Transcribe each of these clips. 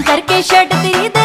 करके शर्ट दी।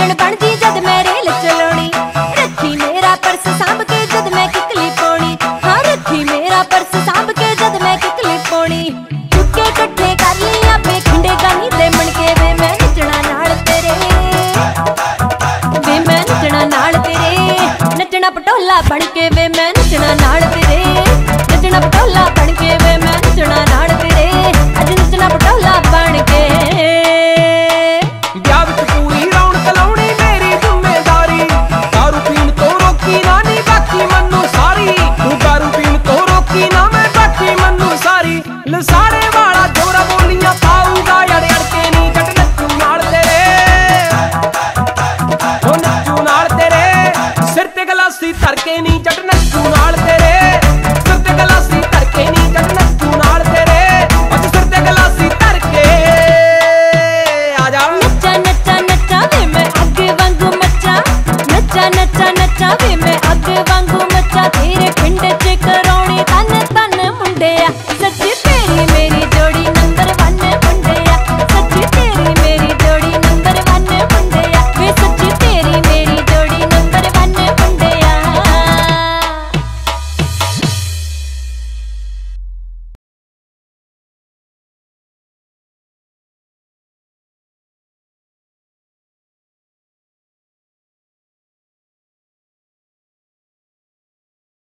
ਕੈਪਟਨ ਬਣਦੀ ਮਣਕੇ ਨਾਲ ਤੇਰੇ। ਨਾਲ ਤੇਰੇ। ਨੱਚਣਾ ਪਟੋਲਾ ਬਣ ਕੇ ਵੇ ਮੈਂ ਨੱਚਣਾ ਨਾਲ ਤੇਰੇ। ਨੱਚਣਾ ਪਟੋਲਾ ਸੀ ਤੜਕੇ ਨਹੀਂ ਚੜਨਾ ਨਾਲ